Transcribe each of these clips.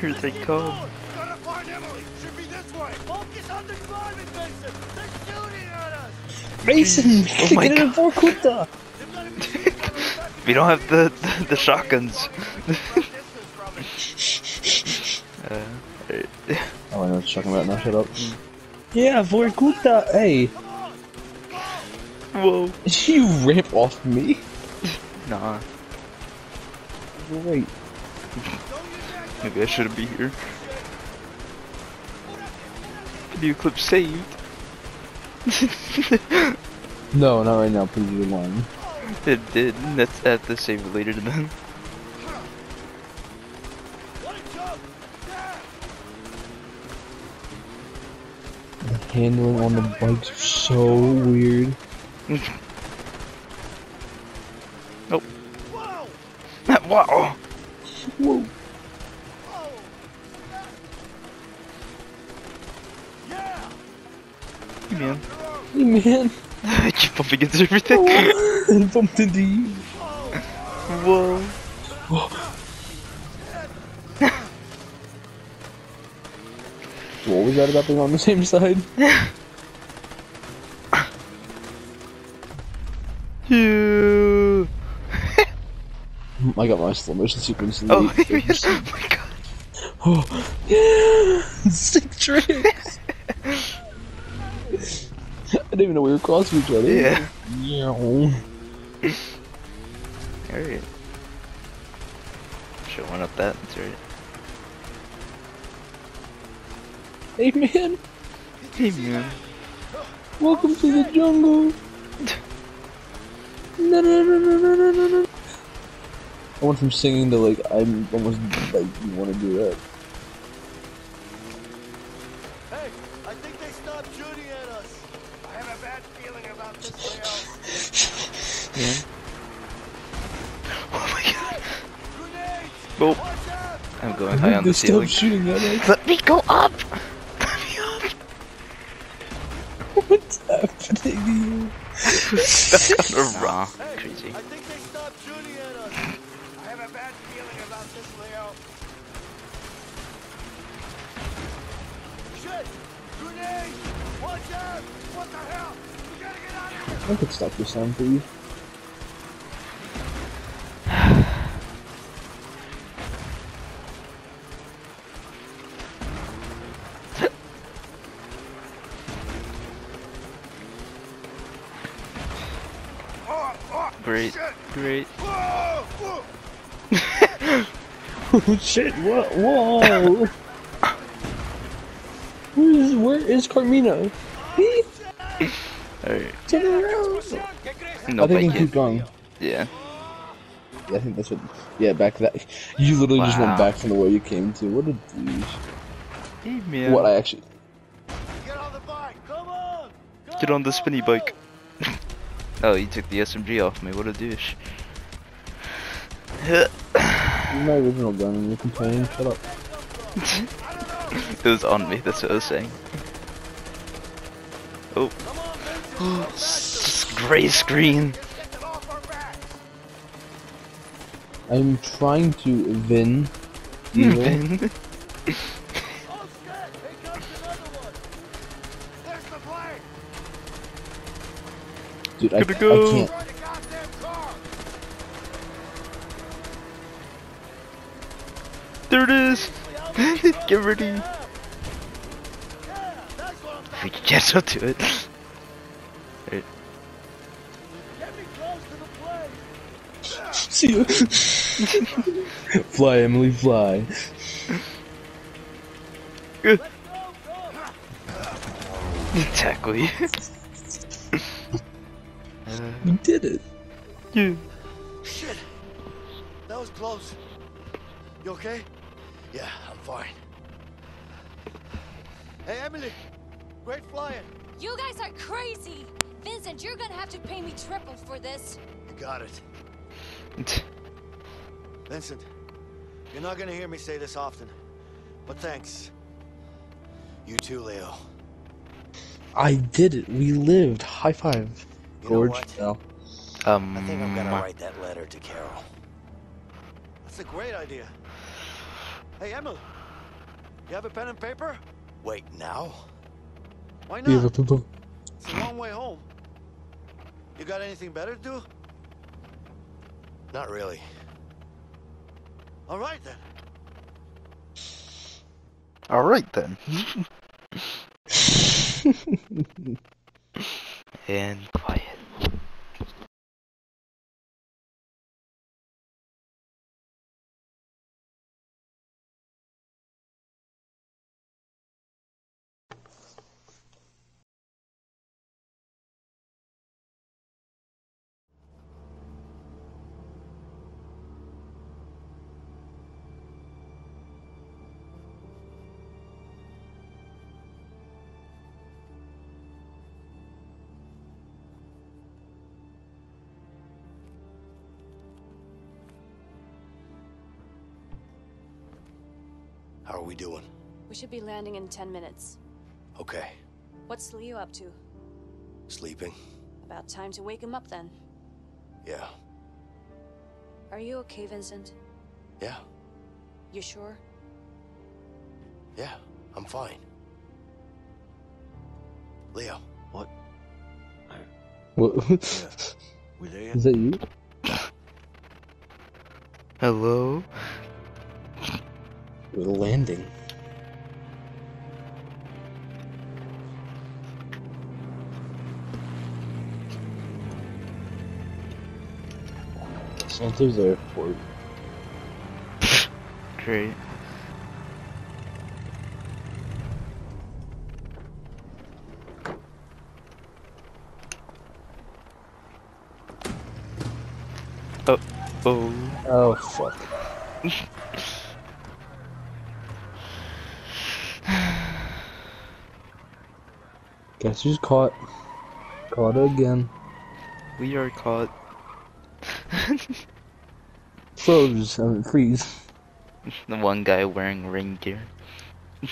Here they come. Gotta find Emily. Should be this way. Focus on the driving, Mason. They're shooting at us. Mason, Oh my get in a Vorkuta. We don't have the the, the shotguns. uh, alright. Oh, I know what you're talking about now. Shut up. Yeah, Vorkuta. Hey, Whoa. Did you rip off me. Nah. Wait. Maybe I shouldn't be here. Video clip saved. No, not right now. Please do one. it did. That's at the save later then. The handling on the bikes are so weird. Nope. wow. Whoa. Man. Hey, man. I keep bumping into everything. I bumped into you. Whoa. What was that about being on the same side? Yeah. I got my slow motion sequence. in Oh, the- oh my god. Oh! Sick tricks! I didn't even know we were crossing each other. Yeah. Yeah. Alright. Showing up that, that's right. Hey man, Hey man. welcome to the jungle. No, no, no, no, no, no, no, no. I went from singing to like I'm almost like you want to do that. Hey, I think they stopped shooting at us. I have a bad feeling about this layout. Yeah. Oh my god. Grenades! Oh, I'm going high on the stopped ceiling. shooting at us. Let me go up! Let me up! What's happening to you? Stuck on a rock. Crazy. I think they stopped shooting at us. I have a bad feeling about this layout. Shit! Grenades! Watch out! What the hell? We gotta get out of here! I could stop this sound, for oh, Great. Great. Whoa, whoa. Oh shit! Whoa! Whoa! where is where is Carmino? Alright. Turn around! No I think we can keep going. Yeah. I think that's what. Yeah, back to that. You literally just went back from the way you came to. What a douche. Hey man. What I actually. Get on the bike! Come on! Go, Get on the spinny bike. Oh, you took the SMG off me. What a douche. You're my original gun and you're complaining. Shut up. it was on me. That's what I was saying. Oh. Just gray screen. Get them off our backs! I'm trying to win. Evil. Oh shit! Here comes another one! There's the plane! Dude, I, go. I can't. Try the goddamn car! There it is. Get ready. Yeah, that's what I'm We can catch up to it. See you. fly, Emily, fly. Good. Go, go! Tackle you. We did it. yeah. Shit! That was close. You okay? Yeah, I'm fine. Hey, Emily! Great flying! You guys are crazy! Vincent, you're gonna have to pay me triple for this. You got it. Vincent, you're not gonna hear me say this often, but thanks. You too, Leo. I did it. We lived. High five. You know Gorge. what? No. Um. I think I'm gonna write that letter to Carol. That's a great idea. Hey, Emily. You have a pen and paper? Wait, now? Why Do you have a not? people? It's a long way home. You got anything better to do? Not really. All right then. Alright then. and should be landing in 10 minutes. Okay. What's Leo up to? Sleeping? About time to wake him up then. Yeah. Are you okay, Vincent? Yeah. You sure? Yeah. I'm fine. Leo. What? We there Is that you? Hello? We're landing. Santos Airport. Great. Oh, oh. Oh fuck. Guess who's caught? Caught again. We are caught. Froze. I mean, freeze. the one guy wearing ring gear.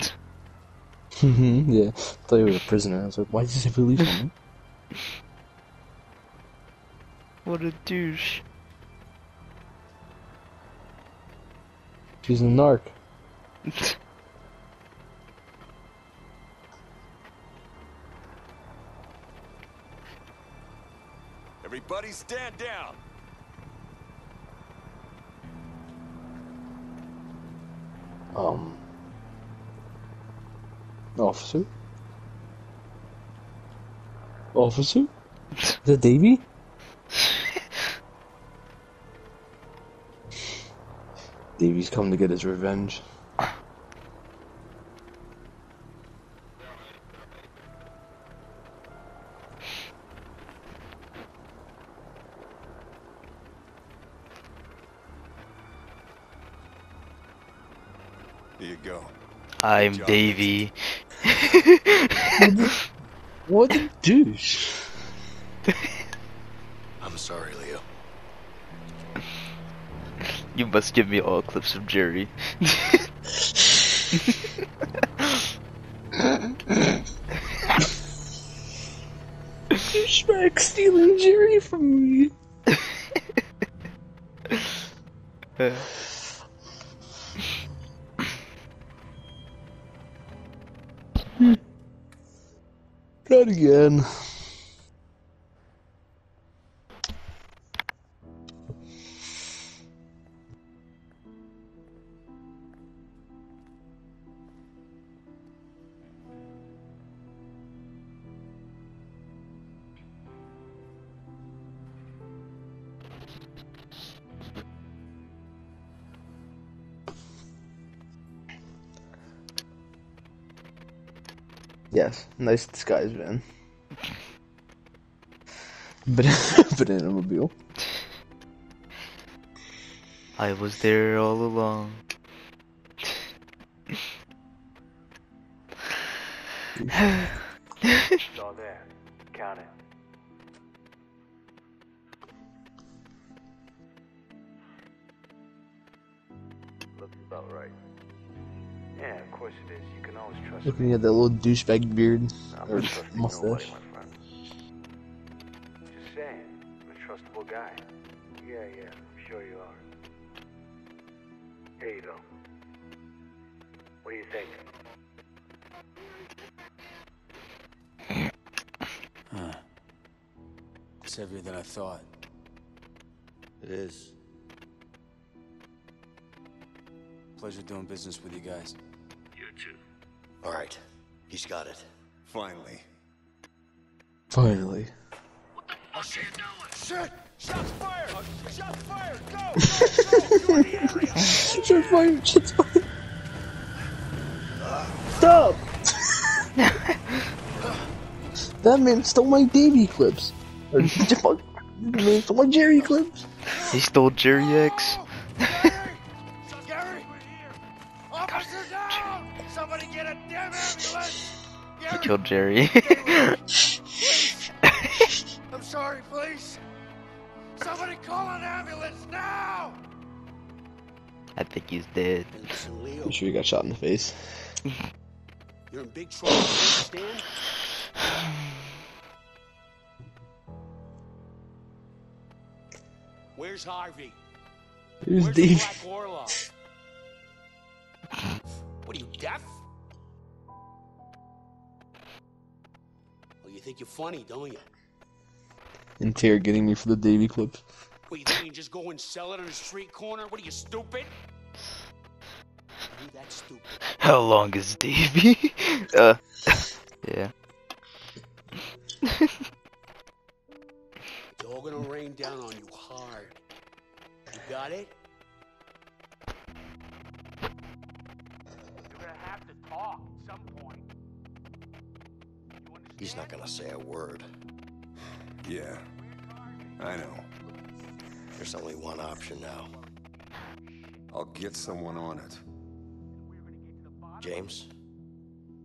Mm-hmm, yeah. thought he was a prisoner. I was like, why did you say police on me? What a douche. She's a narc. Everybody stand down. Um. Officer? Officer? Is that Davy? Davy's come to get his revenge. Here you go. I'm job, Davy. What a douche. I'm sorry, Leo. You must give me all clips of Jerry. Douchebag stealing Jerry from me. again. Nice disguise, man. Ban- Banana mobile. I was there all along. It's all there. Count it. Looks about right. Yeah, of course it is. You can always trust me. Looking at that little douchebag beard I'm or not trusting nobody, mustache. my friend. Just saying, I'm a trustable guy. Yeah, yeah, I'm sure you are. Here you go. What do you think? Huh. It's heavier than I thought. It is. Pleasure doing business with you guys. You too. All right. He's got it. Finally. Finally. Shit! Shots fired! Shots fired! Go! Go! Go! Shit fire! Shit's fire! Stop! that man stole my Davy clips. Or, fuck, that man stole my Jerry clips. He stole Jerry X. killed Jerry. I'm sorry, please. Somebody call an ambulance now! I think he's dead. I'm sure you got shot in the face? you're in big trouble. you Understand? Where's Harvey? Here's Where's the Davy. Black Orlov? What are you deaf? Think you're funny, don't you? Interrogating me for the Davy clips. What you think you can just go and sell it on a street corner? What are you stupid? Are you that stupid? How long is Davy? uh, yeah. It's all gonna rain down on you hard. You got it? You're gonna have to talk at some point. You understand? He's not gonna say a word. Yeah. I know. There's only one option now. I'll get someone on it. James,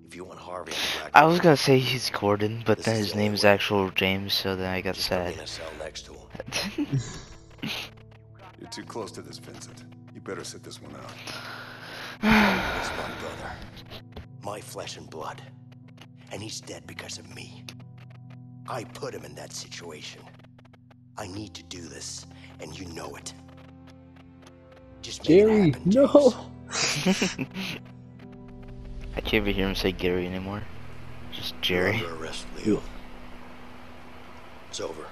if you want Harvey on I was gonna say he's Gordon, but then his the name is actual James, so then I got just put me sad. in a cell next to him. You're too close to this, Vincent. You better sit this one out. He's my brother. My flesh and blood. And he's dead because of me. I put him in that situation. I need to do this, and you know it. Just make it Gary, happen, no! I can't even hear him say Gary anymore. Just You're Jerry. under arrest, Leo. It's over.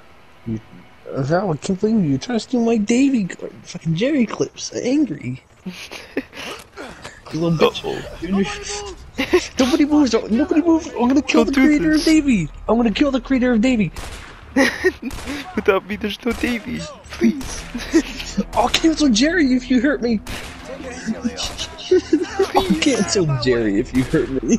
Uh, Val, I can't believe you. You're trying to steal my Davy, cl- fucking Jerry clips. I'm angry. you little bitch. Nobody moves. Nobody moves. I'm gonna kill Don't the creator this. of Davy. I'm gonna kill the creator of Davy. Without me, there's no Davy. Please. I'll cancel Jerry if you hurt me. I'll cancel Jerry if you hurt me.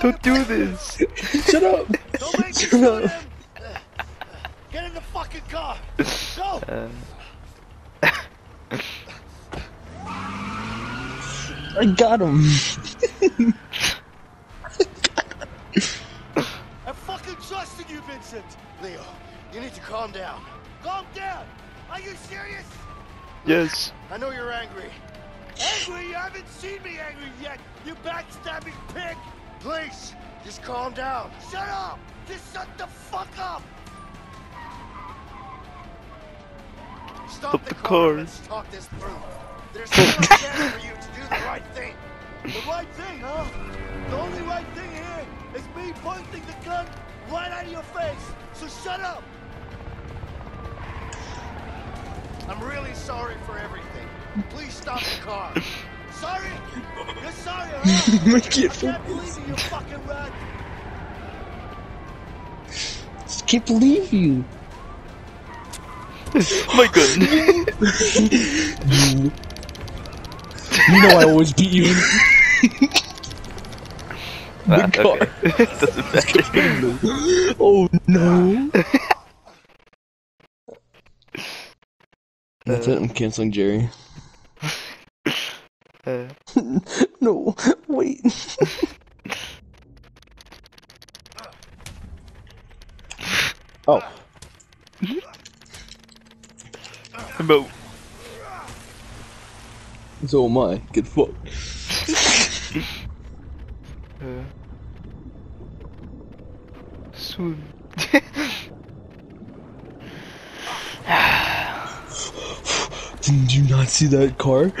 Don't do this. Shut up. Don't make me Shut up. Get in the fucking car! Go! Uh, I got him. I'm fucking trusting you, Vincent! Leo, you need to calm down. Calm down! Are you serious? yes. I know you're angry. Angry? You haven't seen me angry yet, you backstabbing pig! Please, just calm down. Shut up! Just shut the fuck up! Stop, Stop the, the car. car. Let's talk this through. There's still a chance for you to do the right thing. The right thing, huh? The only right thing here is me pointing the gun right out of your face. So shut up. I'm really sorry for everything. Please stop the car. Sorry? You're sorry, huh? I can't I can't believe you, you fucking rat. Just can't believe you. My gun. You know I always beat you. Car. okay. Doesn't matter. oh no. That's it. I'm canceling Jerry. Uh, No, wait. oh, Mo. So am I. Get fucked. Uh, swim. Did you not see that car?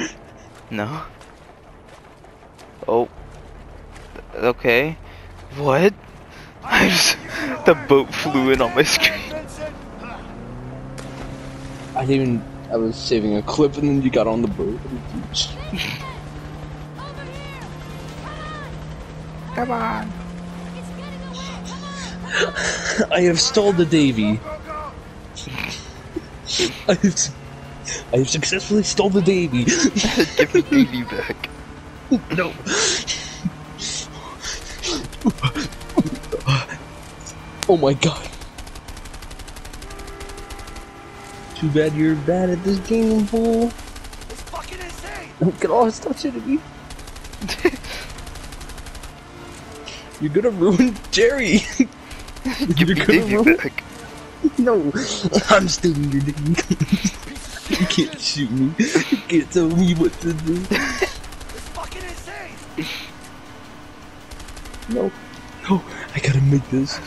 No. Oh. Okay. What? I just, the boat flew in on my screen. I didn't even. I was saving a clip and then you got on the boat. Come on! Come on. It's getting away! Come on! I have stalled the Davy. I have, I have successfully stalled the Davy. Give me Davey back. no. Oh my god. Too bad you're bad at this game, fool. It's fucking insane! Get off, stop shooting me. You're gonna ruin Jerry. Give You're gonna ruin- back. No, I'm stealing your you can't shoot me. You can't tell me what to do. It's fucking insane! No, no, I gotta make this.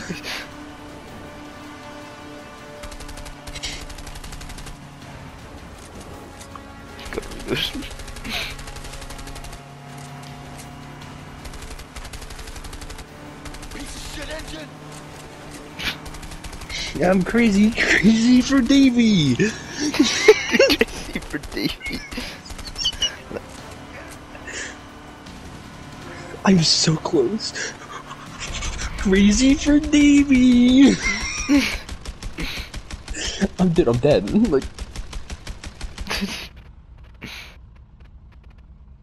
I'm crazy, crazy for Davy. Crazy for Davey. I'm so close. Crazy for Davy. I'm dead. I'm dead. Like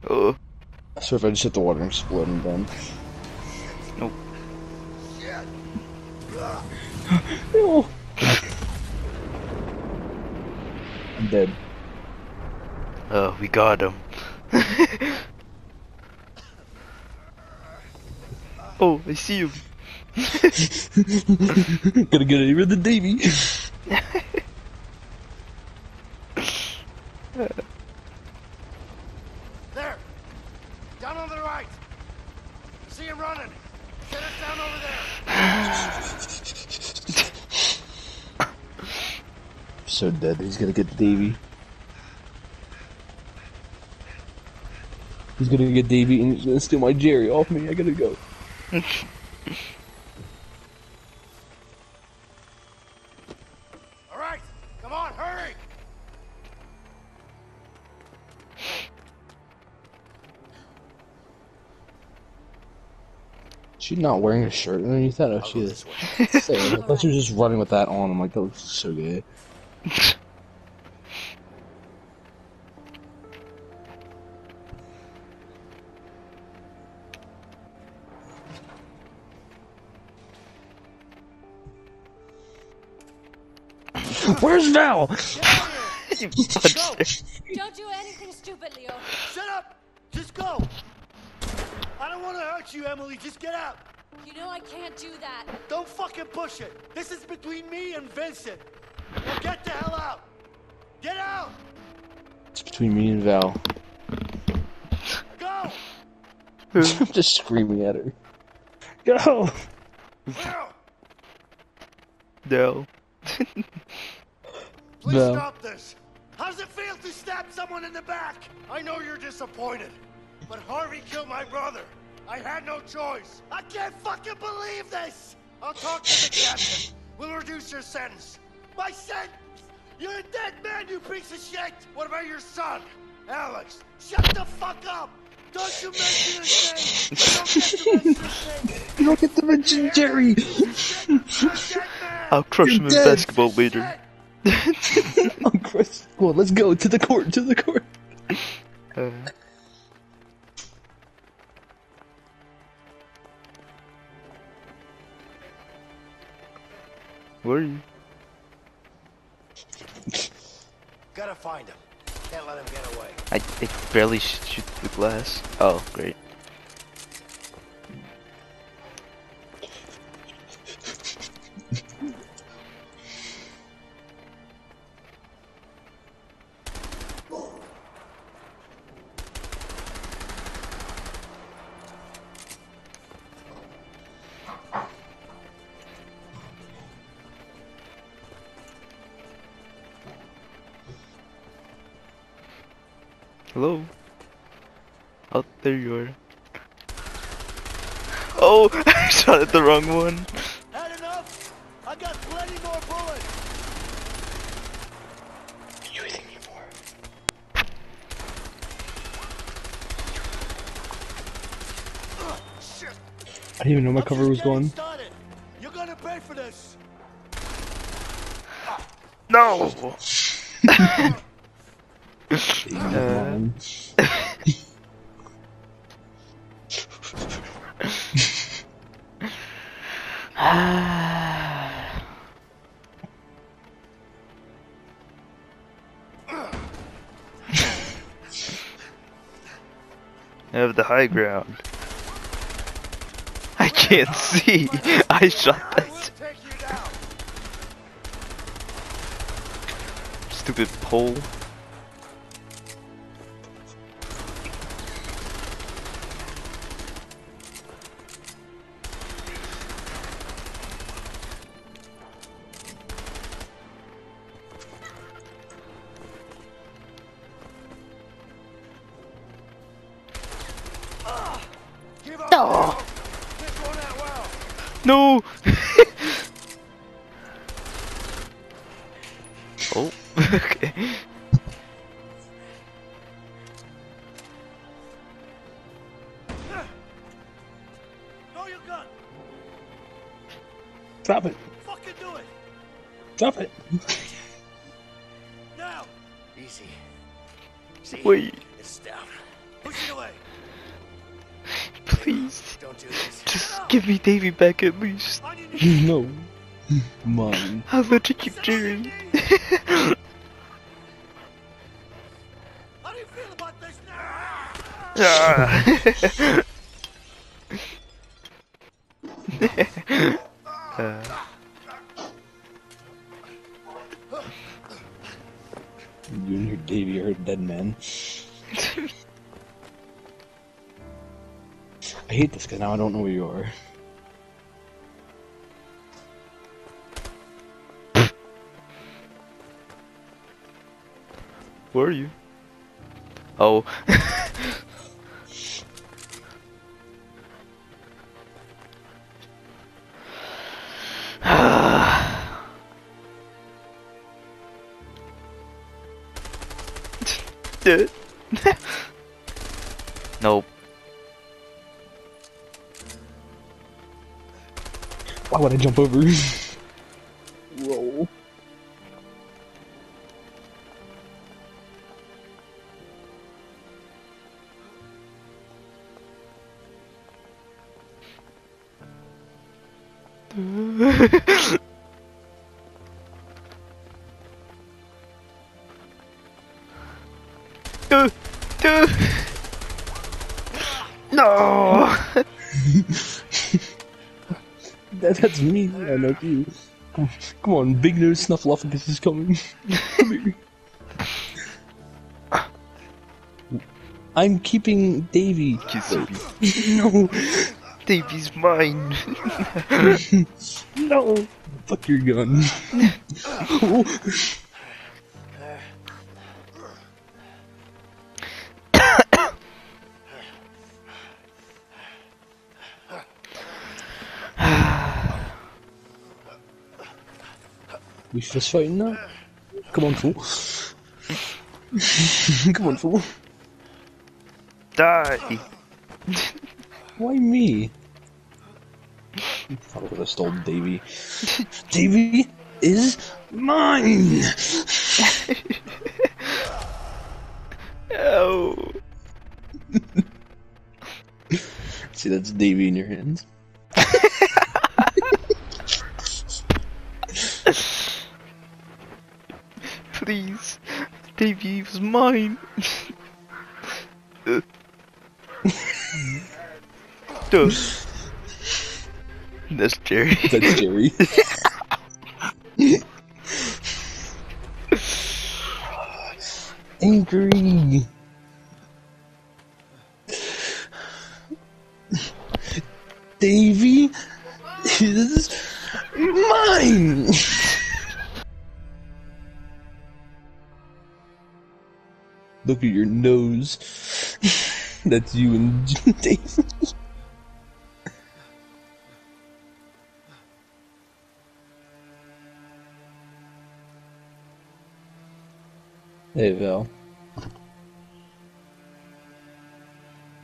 Oh. I swear if I just hit the water and explode, I'm done. Nope. No. I'm dead. Oh, we got him. oh, I see him. Gotta get rid of the Davy. There! Down on the right! See him running! Set us down over there! so dead. He's gonna get Davy. He's gonna get Davy and he's gonna steal my Jerry off me. I gotta go. Alright! Come on, hurry! She's not wearing a shirt underneath that. Oh, she is. I thought she was just running with that on. I'm like, that looks so gay. Where's Val? You punched. Don't do anything stupid, Leo. Shut up! Just go! I don't want to hurt you, Emily. Just get out! You know I can't do that. Don't fucking push it! This is between me and Vincent! Now get the hell out! Get out! It's between me and Val. Go! I'm just screaming at her. Go! Leo! No. No. stop this! How does it feel to stab someone in the back? I know you're disappointed, but Harvey killed my brother. I had no choice. I can't fucking believe this! I'll talk to the captain. We'll reduce your sentence. My sentence? You're a dead man, you piece of shit! What about your son? Alex, shut the fuck up! Don't you mention his name! You don't get to mention his name! You don't get to mention Jerry! You're a dead man! I'll crush You're him in dead. basketball later. oh, Christ. Come on, let's go to the court, to the court. Uh, where are you? Gotta find him. Can't let him get away. I, I barely sh- shoot the glass. Oh, great. Hello? Oh, there you are. Oh, I shot at the wrong one. Had enough? I got plenty more bullets. You think me more? Shit. I didn't even know my I'm cover was gone. started. You're gonna pay for this. No! high ground. I can't see. I shot that will take you down. stupid pole. No! back at least. No. Mine. I'll let you keep cheering. How do you feel about this now? Uh, You and your Davy are a dead man. I hate this because now I don't know where you are. Where are you? Oh. nope. Why would I jump over? me. I know you. Come, come on, big nose snuffleupagus is coming. Come here. I'm keeping Davy. Kiss Wait, no, Davy's mine. no. Fuck your gun. we fist fighting now? Come on, fool. Come on, fool. Die. Why me? I would have stole Davy. Davy is mine! Oh. See, that's Davy in your hands. Please. Davy was mine. That's Jerry. That's Jerry. Angry. Davy is mine. Look at your nose. That's you and Dave. Hey, Val.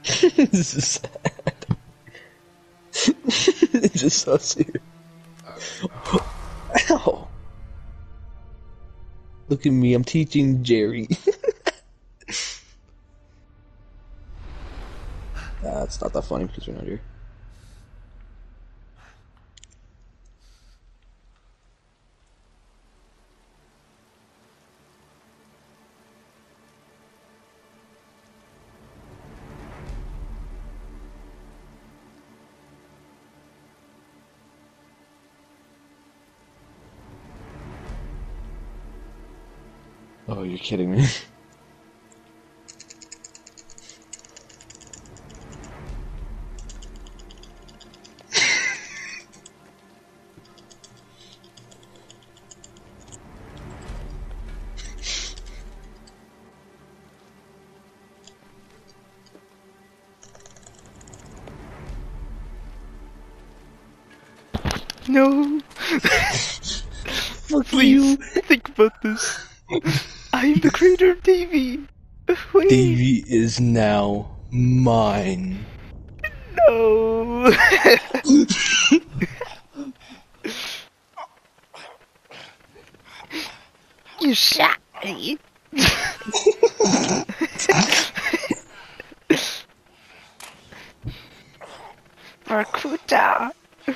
this is sad. it's just us here. Ow! Look at me, I'm teaching Jerry. It's not that funny because you're not here. Oh, you're kidding me. is now mine. No. you shot me. Vorkuta,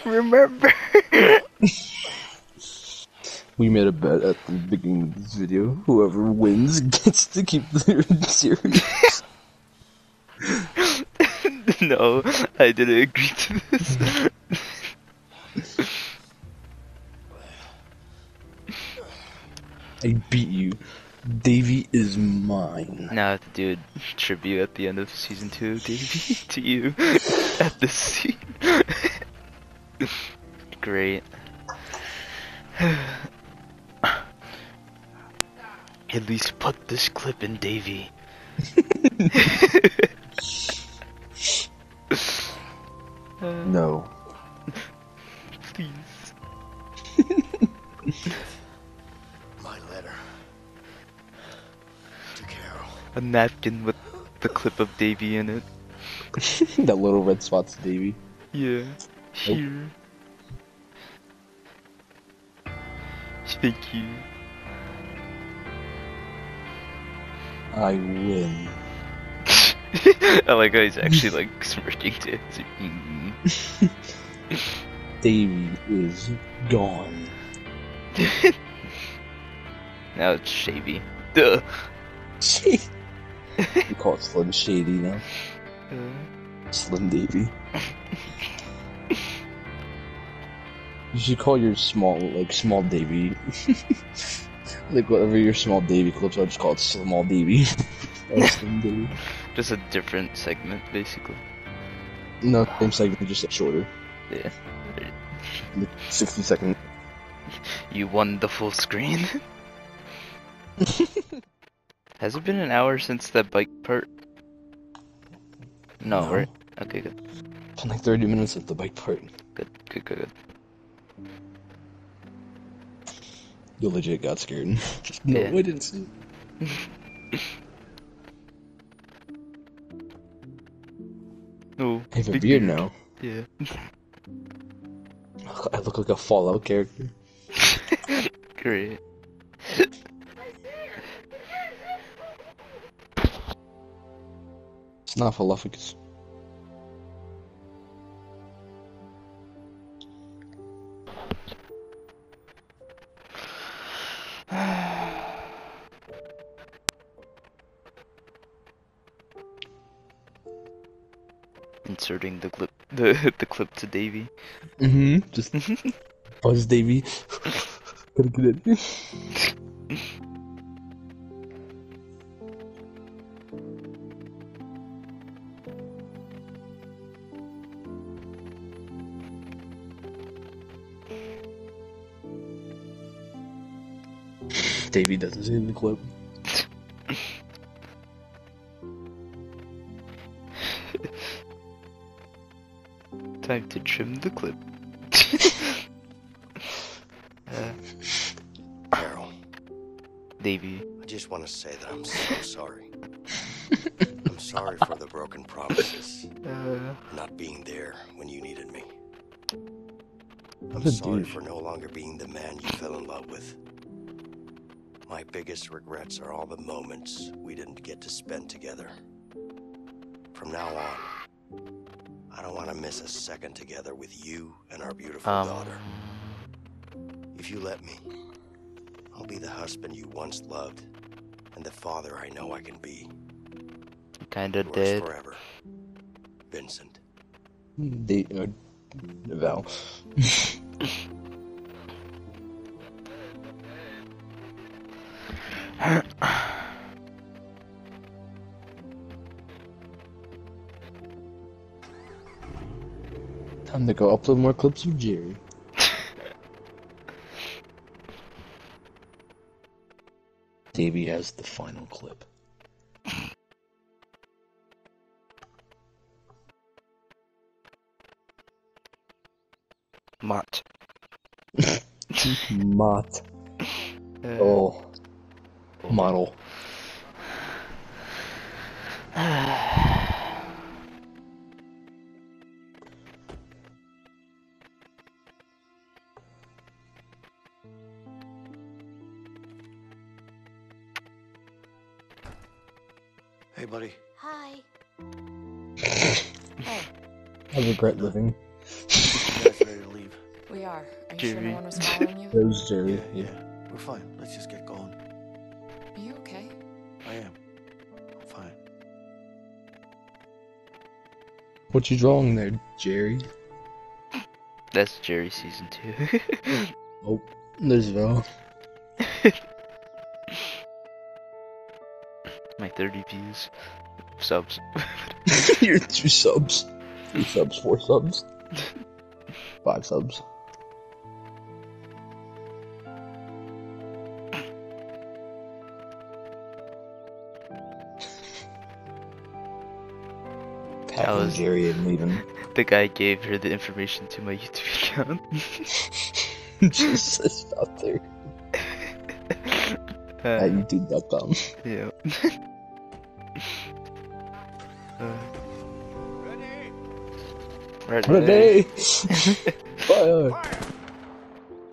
remember? We made a bet at the beginning of this video. Whoever wins gets to keep the series. No, I didn't agree to this. I beat you. Davy is mine. now I have to do a tribute at the end of season two, Davy, to you at the scene. Great. At least put this clip in Davy. Uh, No. please. My letter. To Carol. A napkin with the clip of Davy in it. that little red spot's Davy. Yeah. Here. Thank you. I win. I like how he's actually like smirking too. Like. Davy is gone. now it's Shavy. Duh. we call it Slim Shady now. Uh, Slim Davy. you should call your small, like, small Davy. like, whatever your small Davy clips are, just call it Small Davy. Slim Davy. Just a different segment, basically. No, same segment, just like shorter. Yeah. Like 60 second. You won the full screen. Has it been an hour since that bike part? No, No. right? Okay, good. It's been like 30 minutes at the bike part. Good, good, good, good. You legit got scared. Just, no, Yeah. I didn't see. I have a beard now. Yeah. I look like a Fallout character. Great. It's not a Falafel. Inserting the clip, the the clip to Davy. Mm-hmm. Just Buzz Davy. Gotta get here. Davy doesn't see the clip. Time to trim the clip. uh, Carol, Davey. I just want to say that I'm so sorry. I'm sorry for the broken promises, Uh, not being there when you needed me. I'm sorry douche. for no longer being the man you fell in love with. My biggest regrets are all the moments we didn't get to spend together. From now on, I don't want to miss a second together with you and our beautiful um, daughter. If you let me, I'll be the husband you once loved and the father I know I can be. kinda Yours dead. forever. Vincent. The uh, Val. Time to go upload more clips of Jerry. Davey has the final clip. Mott. Mott. Uh, Oh. Model. Regret living. You guys ready to leave? We are. Are you sure no one was following you? That was Jerry. Yeah, yeah. We're fine. Let's just get going. Are you okay? I am. I'm fine. What you drawing there, Jerry? That's Jerry season two. Oh, there's Val. My 30 views. Subs. You're two subs. Three subs, four subs. Five subs. Packing was- Jerry and leaving. the guy gave her the information to my YouTube account. Just out there at uh, youtube.com. yeah. Ready? right Fire! Fire!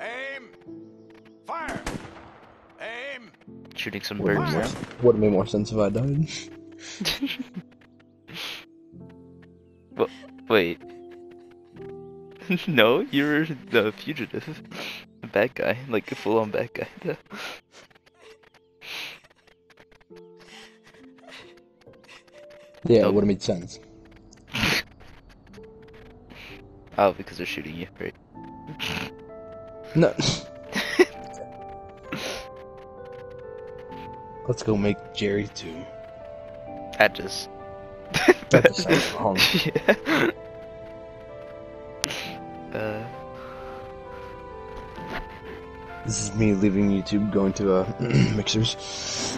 Aim! Fire! Aim! Shooting some Would have birds made, now. more- would have made more sense if I died. but, Wait. no, you're the fugitive. The bad guy. Like a full on bad guy. though. Yeah, it would have made sense. Oh, because they're shooting you, right? No. Let's go make Jerry too. That just. That just sounds wrong. yeah. Uh, This is me leaving YouTube, going to uh, mixers.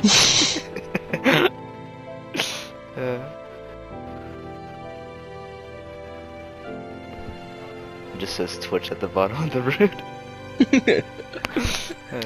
uh. Just says Twitch at the bottom of the root. Uh.